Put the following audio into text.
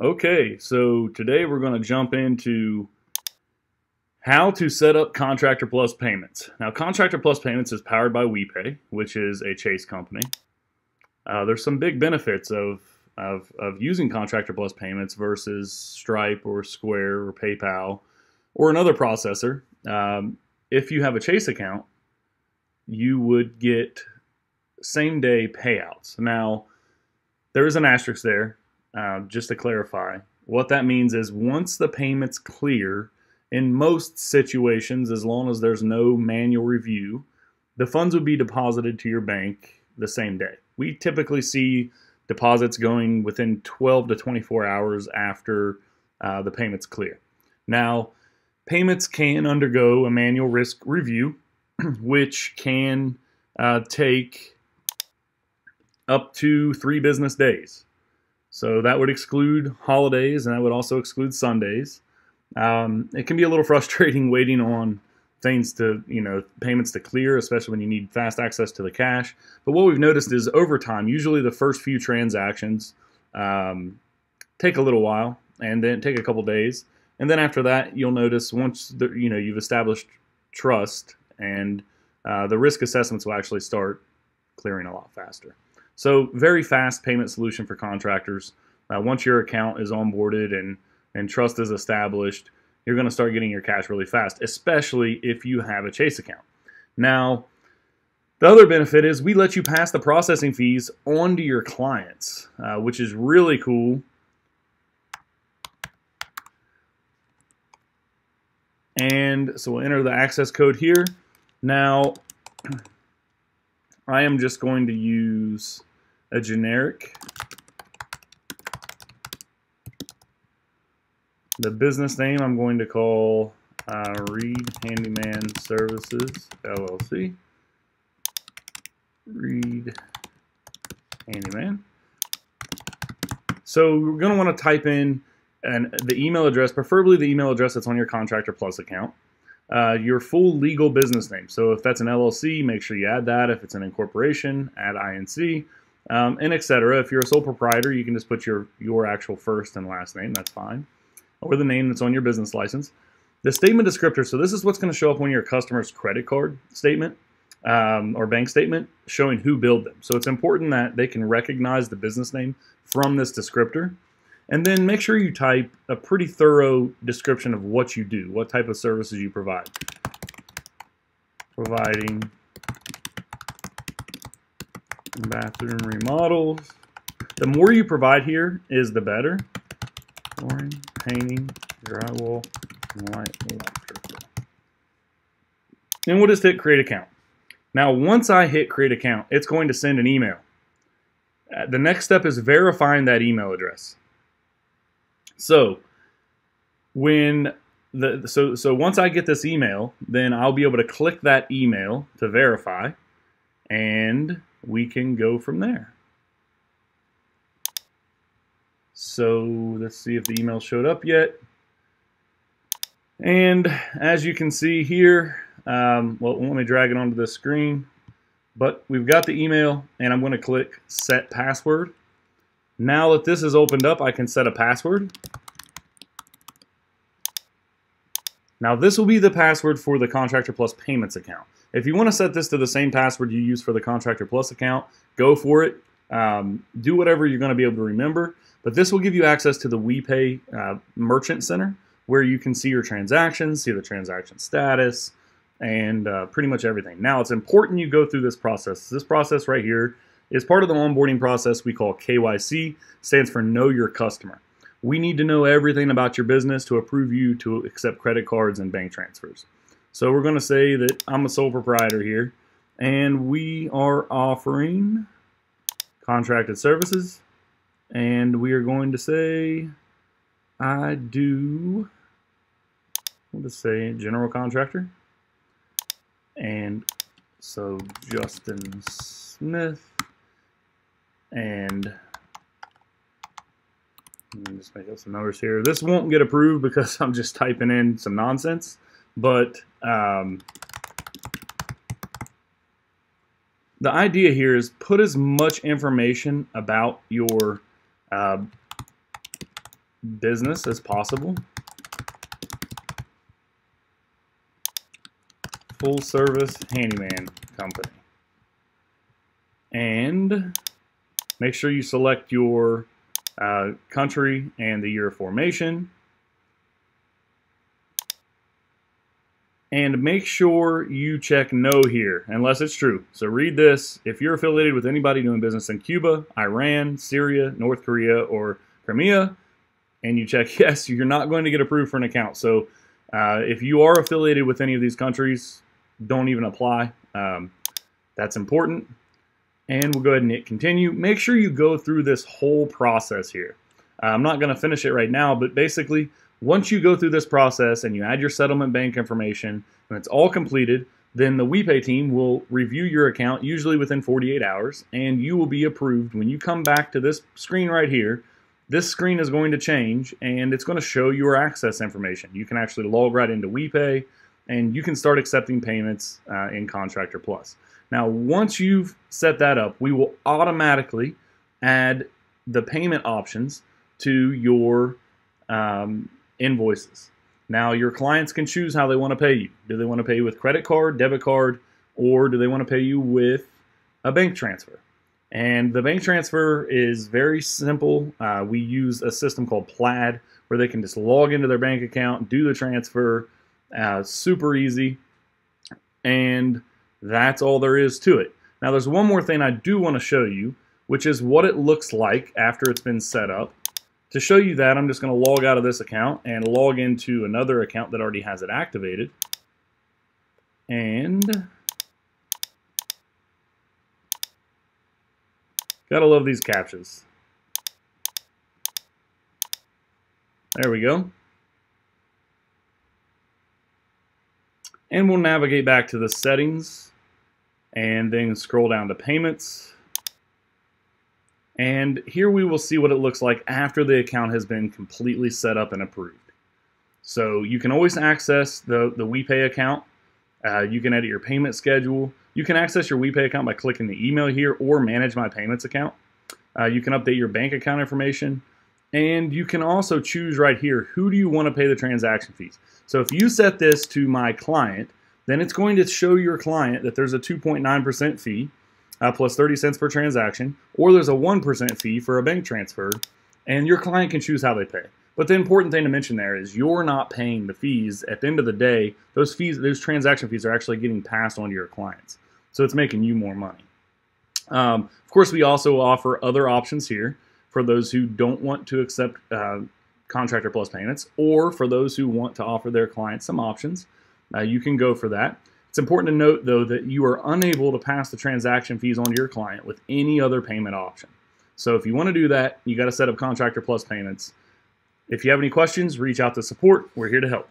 Okay, so today we're going to jump into how to set up Contractor Plus payments. Now, Contractor Plus payments is powered by WePay, which is a Chase company. Uh, there's some big benefits of, of, of using Contractor Plus payments versus Stripe or Square or PayPal or another processor. Um, if you have a Chase account, you would get same day payouts. Now, there is an asterisk there, uh, just to clarify. What that means is once the payments clear, in most situations, as long as there's no manual review, the funds would be deposited to your bank the same day. We typically see deposits going within 12 to 24 hours after uh, the payments clear. Now, payments can undergo a manual risk review, which can uh, take up to three business days. So that would exclude holidays and that would also exclude Sundays. Um, it can be a little frustrating waiting on things to, you know, payments to clear, especially when you need fast access to the cash. But what we've noticed is over time, usually the first few transactions um, take a little while and then take a couple days. And then after that, you'll notice once the, you know you've established trust and uh, the risk assessments will actually start clearing a lot faster. So very fast payment solution for contractors. Uh, once your account is onboarded and and trust is established, you're going to start getting your cash really fast, especially if you have a Chase account. Now, the other benefit is we let you pass the processing fees on to your clients, uh, which is really cool. And so we'll enter the access code here. Now, I am just going to use a generic. The business name I'm going to call uh, Reed Handyman Services LLC. Reed Handyman. So we're going to want to type in and the email address, preferably the email address that's on your Contractor Plus account. Uh, your full legal business name. So if that's an LLC, make sure you add that. If it's an incorporation, add INC um, and etc. If you're a sole proprietor, you can just put your, your actual first and last name, that's fine, or the name that's on your business license. The statement descriptor, so this is what's going to show up on your customer's credit card statement um, or bank statement showing who billed them. So it's important that they can recognize the business name from this descriptor. And then make sure you type a pretty thorough description of what you do, what type of services you provide. Providing bathroom remodels. The more you provide here is the better. Flooring, painting, drywall, light electrical. Then we'll just hit create account. Now, once I hit create account, it's going to send an email. Uh, the next step is verifying that email address. So, when the so so once I get this email, then I'll be able to click that email to verify, and we can go from there. So let's see if the email showed up yet. And as you can see here, um, well, let me drag it onto the screen. But we've got the email, and I'm going to click Set Password. Now that this is opened up, I can set a password. Now this will be the password for the Contractor Plus Payments account. If you want to set this to the same password you use for the Contractor Plus account, go for it. Um, do whatever you're going to be able to remember. But this will give you access to the WePay uh, Merchant Center where you can see your transactions, see the transaction status, and uh, pretty much everything. Now, it's important you go through this process. This process right here is part of the onboarding process we call KYC, stands for Know Your Customer. We need to know everything about your business to approve you to accept credit cards and bank transfers. So we're going to say that I'm a sole proprietor here, and we are offering contracted services, and we are going to say I do, we'll just say general contractor, and so Justin Smith, and just make up some numbers here. This won't get approved because I'm just typing in some nonsense, but um, the idea here is put as much information about your uh, business as possible. Full service handyman company. And make sure you select your uh, country and the year of formation. And make sure you check no here, unless it's true. So read this. If you're affiliated with anybody doing business in Cuba, Iran, Syria, North Korea, or Crimea, and you check yes, you're not going to get approved for an account. So uh, if you are affiliated with any of these countries, don't even apply. Um, that's important. And we'll go ahead and hit continue. Make sure you go through this whole process here. Uh, I'm not going to finish it right now, but basically, once you go through this process and you add your settlement bank information and it's all completed, then the WePay team will review your account usually within 48 hours and you will be approved. When you come back to this screen right here, this screen is going to change and it's going to show your access information. You can actually log right into WePay and you can start accepting payments uh, in Contractor Plus. Now, once you've set that up, we will automatically add the payment options to your um, invoices. Now, your clients can choose how they want to pay you. Do they want to pay you with credit card, debit card, or do they want to pay you with a bank transfer? And the bank transfer is very simple. Uh, we use a system called Plaid where they can just log into their bank account, do the transfer, uh, super easy. And that's all there is to it. Now, there's one more thing I do want to show you, which is what it looks like after it's been set up. To show you that, I'm just going to log out of this account and log into another account that already has it activated. And gotta love these captions. There we go. And we'll navigate back to the settings and then scroll down to payments. And here we will see what it looks like after the account has been completely set up and approved. So you can always access the, the WePay account. Uh, you can edit your payment schedule. You can access your WePay account by clicking the email here or manage my payments account. Uh, you can update your bank account information. And you can also choose right here, who do you want to pay the transaction fees? So if you set this to my client, then it's going to show your client that there's a 2.9% fee uh, plus 30 cents per transaction, or there's a 1% fee for a bank transfer, and your client can choose how they pay. But the important thing to mention there is you're not paying the fees. At the end of the day, those fees, those transaction fees are actually getting passed on to your clients. So it's making you more money. Um, of course, we also offer other options here for those who don't want to accept uh, contractor plus payments, or for those who want to offer their clients some options, uh, you can go for that. It's important to note, though, that you are unable to pass the transaction fees on to your client with any other payment option. So if you want to do that, you got to set up contractor plus payments. If you have any questions, reach out to support. We're here to help.